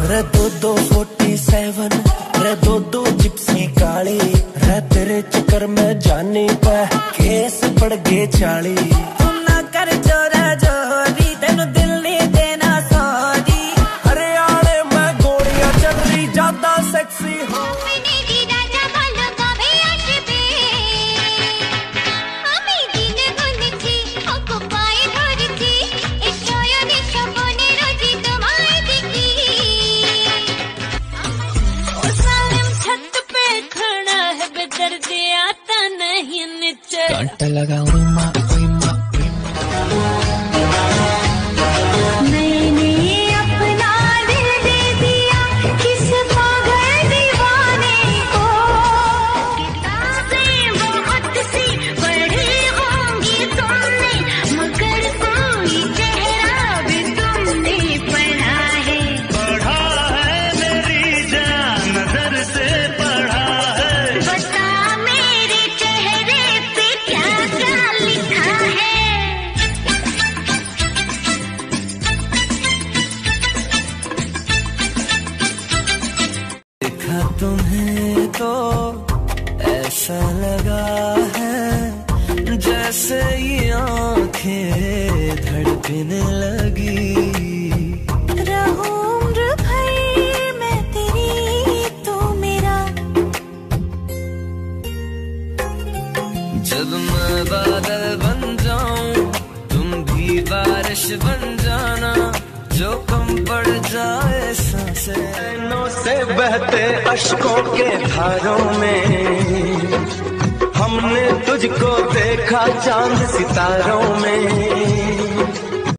रे दो दो फोर्टी सेवन रे दो दो जिप्सी काली रे तेरे चक्कर में जानी पे, केस पड़ गए चाली। Falta la gama देखा तुम्हें तो ऐसा लगा है जैसे ये आँखें धड़कने लगी। तू मेरा। जब मैं बादल बन जाऊँ तुम भी बारिश बन जाना जो कम पड़ जाए साँसें से बहते अशकों के धारों में। हमने तुझको देखा चाँद सितारों में।